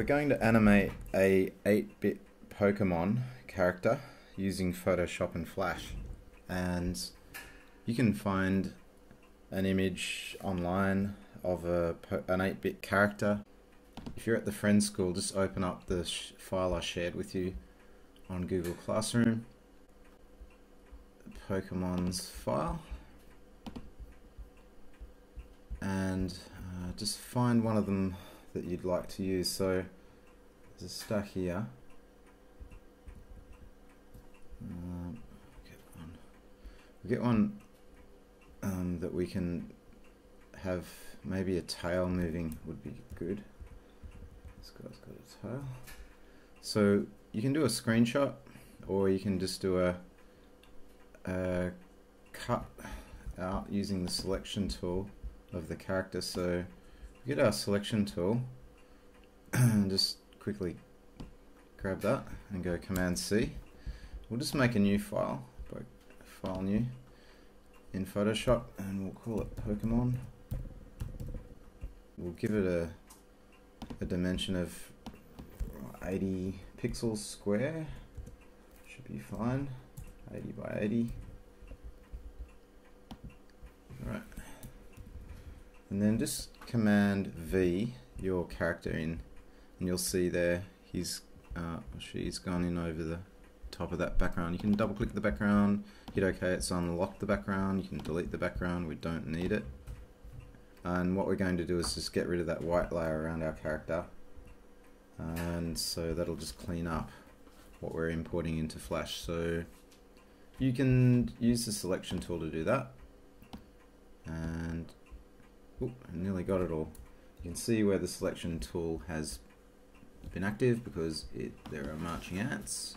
we're going to animate a 8-bit Pokemon character using Photoshop and Flash. And you can find an image online of a, an 8-bit character. If you're at the Friends School, just open up the file I shared with you on Google Classroom. Pokemon's file. And uh, just find one of them that you'd like to use. So there's a stack here. Uh, get one. we get one um, that we can have maybe a tail moving would be good. This guy's got a tail. So you can do a screenshot or you can just do a, a cut out using the selection tool of the character. So get our selection tool and just quickly grab that and go Command C. We'll just make a new file, file new in Photoshop and we'll call it Pokemon. We'll give it a, a dimension of 80 pixels square. Should be fine. 80 by 80. Alright. And then just Command V your character in and you'll see there he's uh, she's gone in over the top of that background. You can double click the background, hit OK, it's unlocked the background, you can delete the background, we don't need it. And what we're going to do is just get rid of that white layer around our character. And so that'll just clean up what we're importing into Flash. So you can use the selection tool to do that. And I nearly got it all. You can see where the selection tool has been active because it, there are marching ants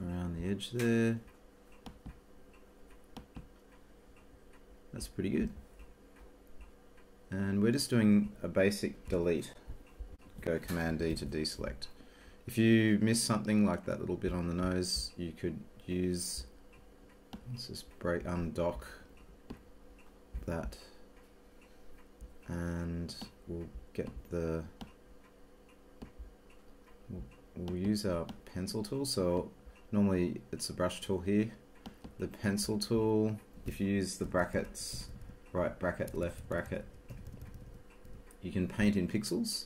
around the edge there. That's pretty good. And we're just doing a basic delete. Go Command D to deselect. If you miss something like that little bit on the nose, you could use, let's just break, undock that and we'll get the we'll, use our pencil tool. So normally it's a brush tool here. The pencil tool if you use the brackets right bracket left bracket you can paint in pixels.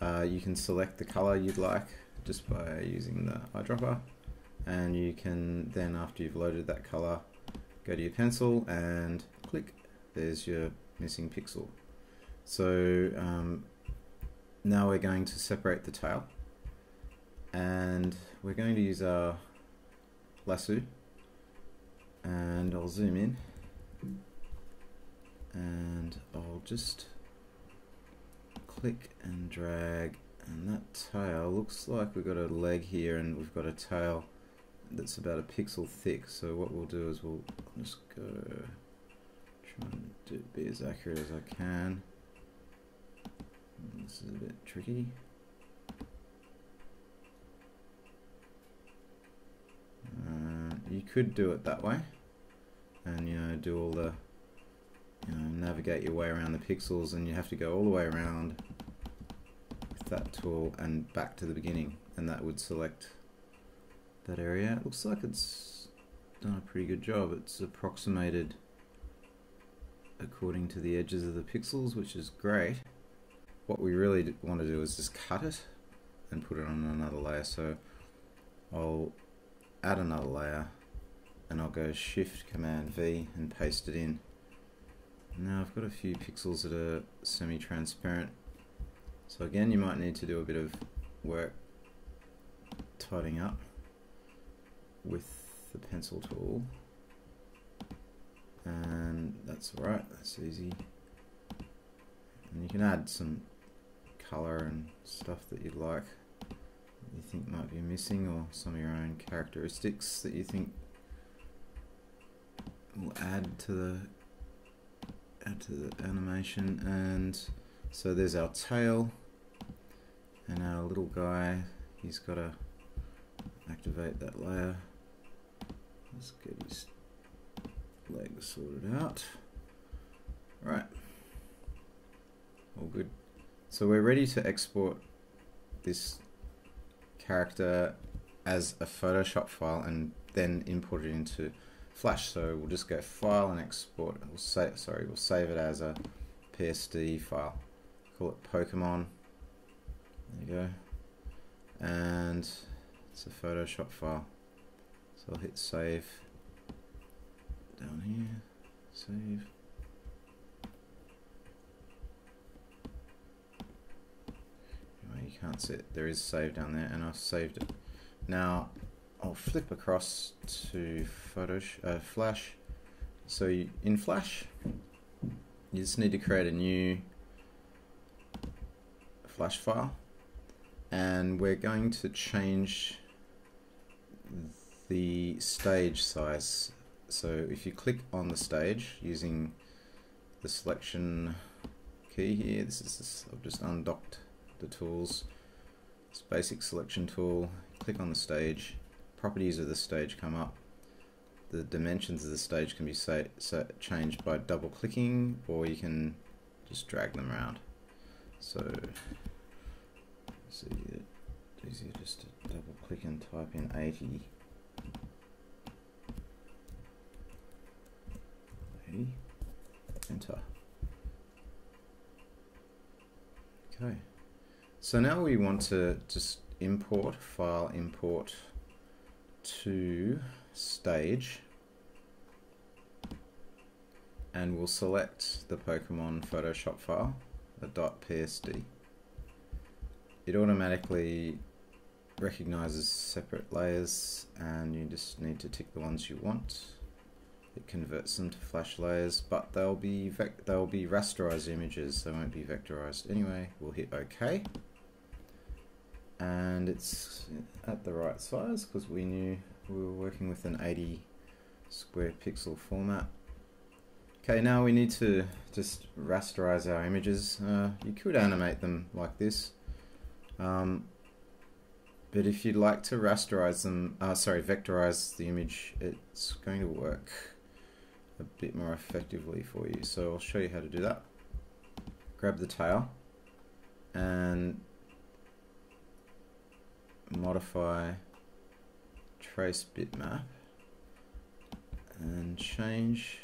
Uh, you can select the color you'd like just by using the eyedropper. And you can then after you've loaded that color go to your pencil and click. There's your missing pixel so um, now we're going to separate the tail. And we're going to use our lasso. And I'll zoom in. And I'll just click and drag. And that tail looks like we've got a leg here and we've got a tail that's about a pixel thick. So what we'll do is we'll just go try and do, be as accurate as I can this is a bit tricky. Uh, you could do it that way and you know do all the you know navigate your way around the pixels and you have to go all the way around with that tool and back to the beginning and that would select that area. It looks like it's done a pretty good job. It's approximated according to the edges of the pixels which is great what we really want to do is just cut it and put it on another layer. So I'll add another layer and I'll go Shift Command V and paste it in. Now I've got a few pixels that are semi-transparent. So again, you might need to do a bit of work tidying up with the pencil tool. And that's right, that's easy. And you can add some color and stuff that you'd like you think might be missing or some of your own characteristics that you think will add to the add to the animation. And so there's our tail and our little guy he's got to activate that layer. Let's get his legs sorted out. Right So we're ready to export this character as a Photoshop file and then import it into Flash. So we'll just go File and Export. We'll say, sorry, we'll save it as a PSD file. Call it Pokemon. There you go. And it's a Photoshop file. So I'll hit Save down here. Save. you can't see it. There is save down there, and I've saved it. Now, I'll flip across to Photoshop, uh, Flash. So you, in Flash, you just need to create a new Flash file, and we're going to change the stage size. So if you click on the stage using the selection key here, this is this, I've just undocked the tools. This basic selection tool, click on the stage, properties of the stage come up. The dimensions of the stage can be changed by double clicking or you can just drag them around. So, see, it's easier just to double click and type in 80. 80. Enter. Okay. So now we want to just import, file import to stage and we'll select the Pokemon Photoshop file, the .psd. It automatically recognizes separate layers and you just need to tick the ones you want. It converts them to flash layers, but they'll be they'll be rasterized images, they won't be vectorized. Anyway, we'll hit OK and it's at the right size because we knew we were working with an 80 square pixel format. Okay, now we need to just rasterize our images. Uh, you could animate them like this, um, but if you'd like to rasterize them, uh, sorry, vectorize the image, it's going to work a bit more effectively for you. So I'll show you how to do that. Grab the tail and modify trace bitmap and change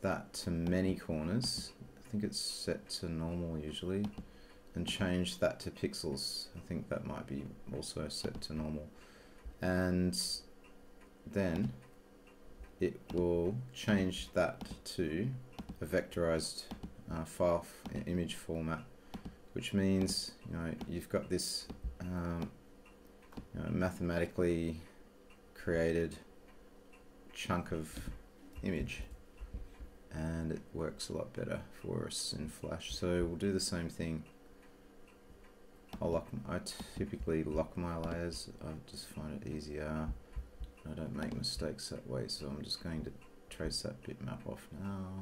that to many corners. I think it's set to normal usually and change that to pixels. I think that might be also set to normal. And then it will change that to a vectorized uh, file image format, which means you know you've got this um, you know, mathematically created chunk of image and it works a lot better for us in Flash. So we'll do the same thing. I'll lock, I typically lock my layers, I just find it easier. I don't make mistakes that way, so I'm just going to trace that bitmap off now.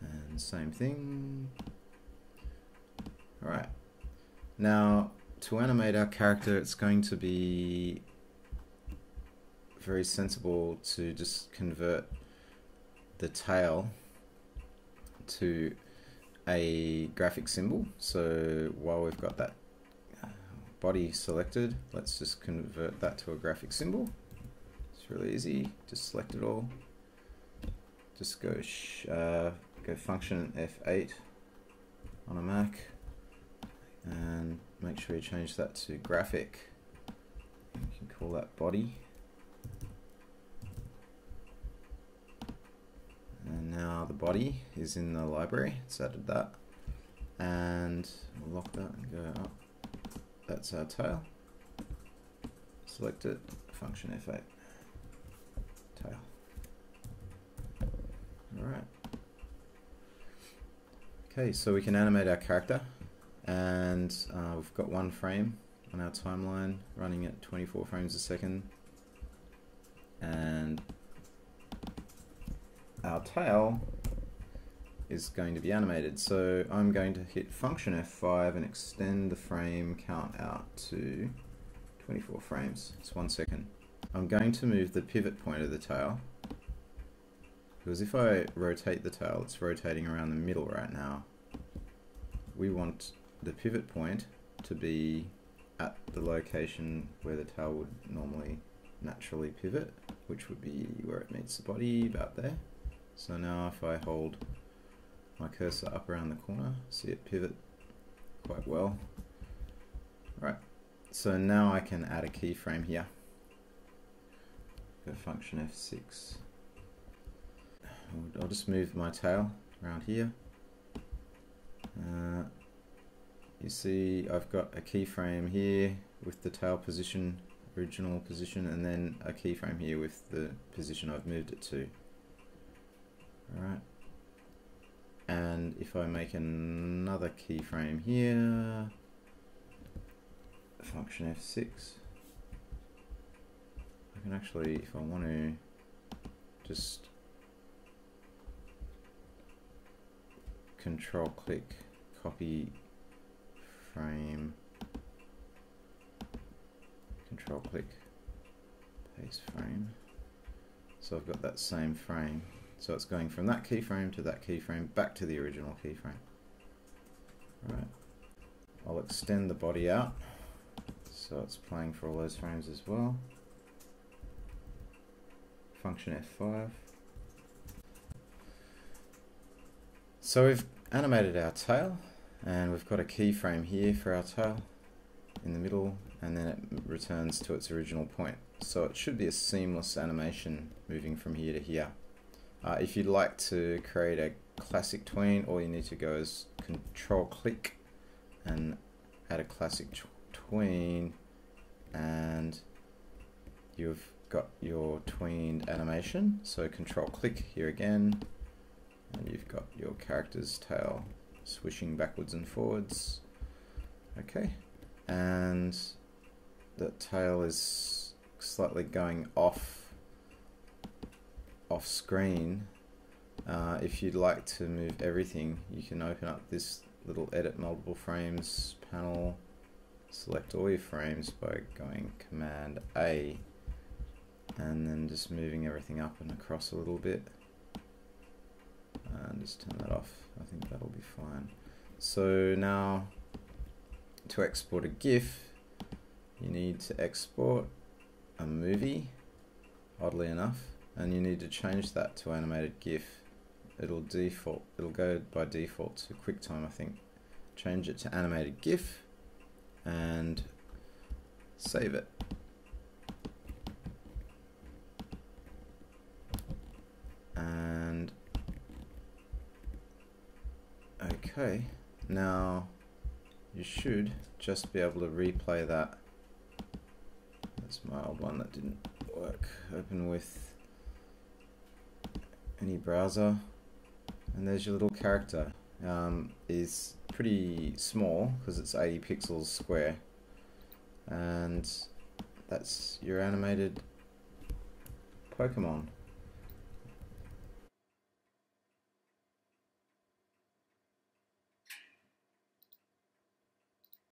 And same thing. Alright. Now, to animate our character, it's going to be very sensible to just convert the tail to a graphic symbol. So while we've got that body selected, let's just convert that to a graphic symbol. It's really easy. Just select it all. Just go uh, go function F8 on a Mac and make sure you change that to graphic. You can call that body. And now the body is in the library. It's added that. And we'll lock that and go up. That's our tail select it. Function F8 tail alright okay so we can animate our character and uh, we've got one frame on our timeline running at 24 frames a second. And our tail is going to be animated. So I'm going to hit function F5 and extend the frame count out to 24 frames. It's one second. I'm going to move the pivot point of the tail because if I rotate the tail it's rotating around the middle right now. We want the pivot point to be at the location where the tail would normally naturally pivot, which would be where it meets the body, about there. So now if I hold my cursor up around the corner, see it pivot quite well. Right, so now I can add a keyframe here. Go function F6. I'll just move my tail around here. Uh, you see I've got a keyframe here with the tail position, original position, and then a keyframe here with the position I've moved it to. Alright. And if I make another keyframe here, function F6, I can actually, if I want to, just control click, copy frame, control click, paste frame. So I've got that same frame. So it's going from that keyframe to that keyframe back to the original keyframe. Right. I'll extend the body out so it's playing for all those frames as well. Function F5. So we've animated our tail and we've got a keyframe here for our tail in the middle and then it returns to its original point. So it should be a seamless animation moving from here to here. Uh, if you'd like to create a classic tween, all you need to go is control click and add a classic tween and you've got your tweened animation. So control click here again and you've got your character's tail swishing backwards and forwards. Okay, and the tail is slightly going off off screen. Uh, if you'd like to move everything, you can open up this little edit multiple frames panel, select all your frames by going Command A, and then just moving everything up and across a little bit. And just turn that off. I think that'll be fine. So now to export a GIF, you need to export a movie, oddly enough, and you need to change that to animated GIF. It'll default, it'll go by default to QuickTime, I think. Change it to animated GIF and save it. Okay, now you should just be able to replay that. That's my old one that didn't work. Open with any browser, and there's your little character. Um, is pretty small because it's 80 pixels square, and that's your animated Pokemon.